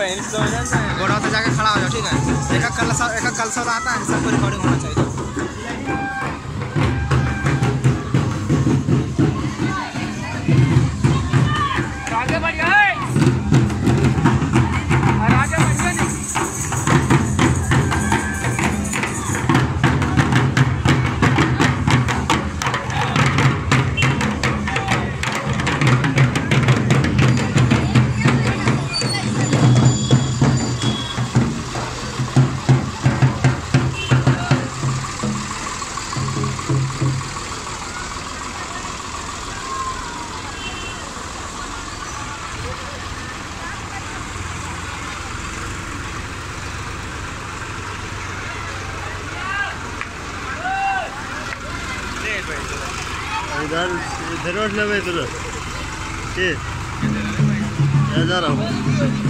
गोड़ा से जाके खड़ा हो जाओ, ठीक है? एक कल एक कल सब आता है सबको रिकॉर्डिंग होना चाहिए। इधर इधर रोड लेवे इधर। के जा रहा हूँ।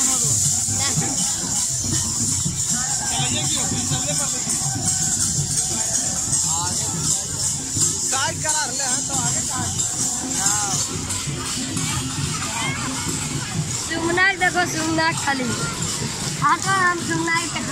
सुमनाक देखो खाली तो हम सुनना ही तो।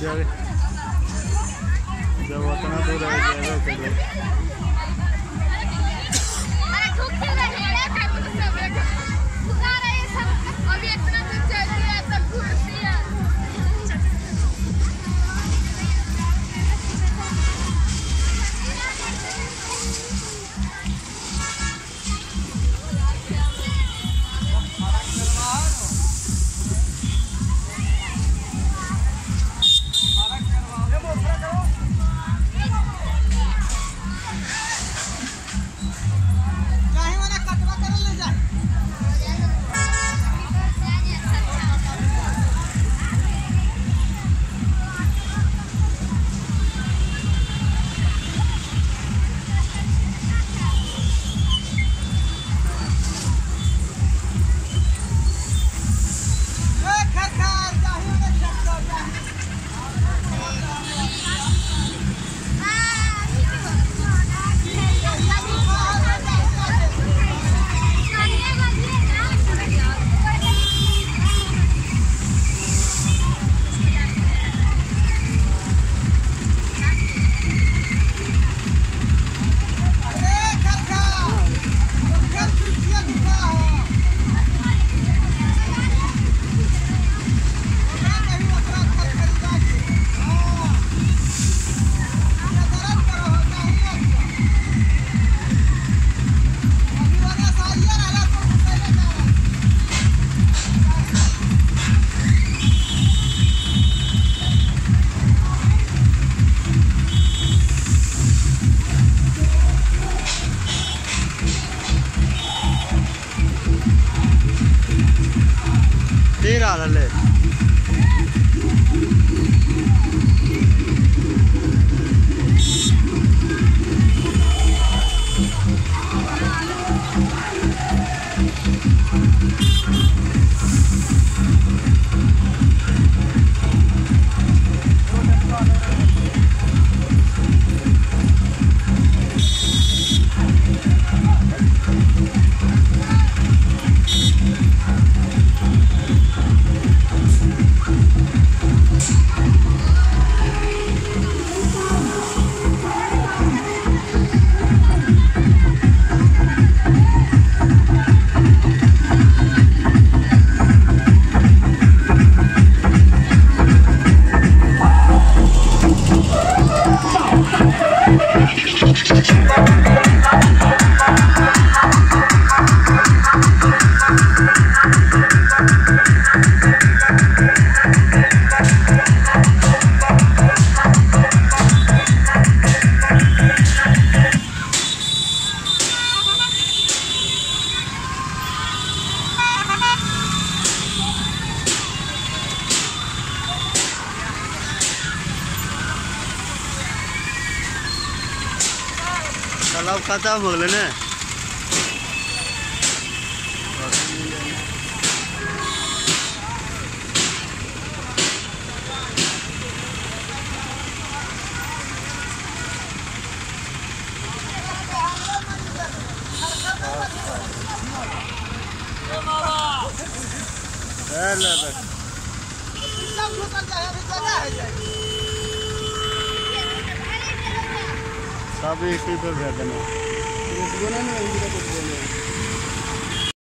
ಜವ ಜವ ತನ ದೂರ ಜವ साफ़ मगले ने। ले सब इसी पर con